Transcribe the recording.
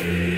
Yeah.